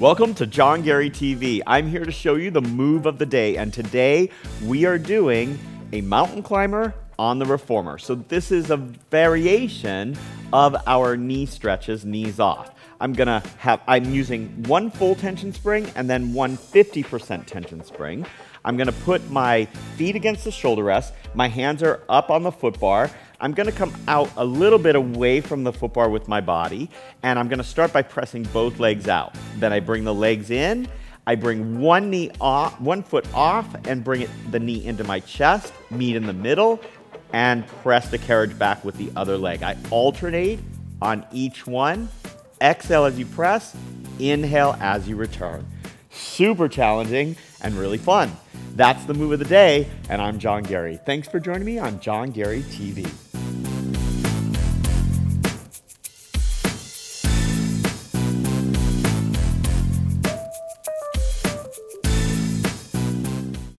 Welcome to John Garey TV. I'm here to show you the move of the day, and today we are doing a mountain climber on the reformer. So this is a variation of our knee stretches, knees off. I'm gonna have, I'm using one full tension spring and then one 50% tension spring. I'm gonna put my feet against the shoulder rest. My hands are up on the foot bar. I'm gonna come out a little bit away from the foot bar with my body, and I'm gonna start by pressing both legs out. Then I bring the legs in, I bring one knee off, one foot off, and bring it, the knee into my chest, meet in the middle, and press the carriage back with the other leg. I alternate on each one. Exhale as you press, inhale as you return. Super challenging and really fun. That's the move of the day, and I'm John Garey. Thanks for joining me on John Garey TV.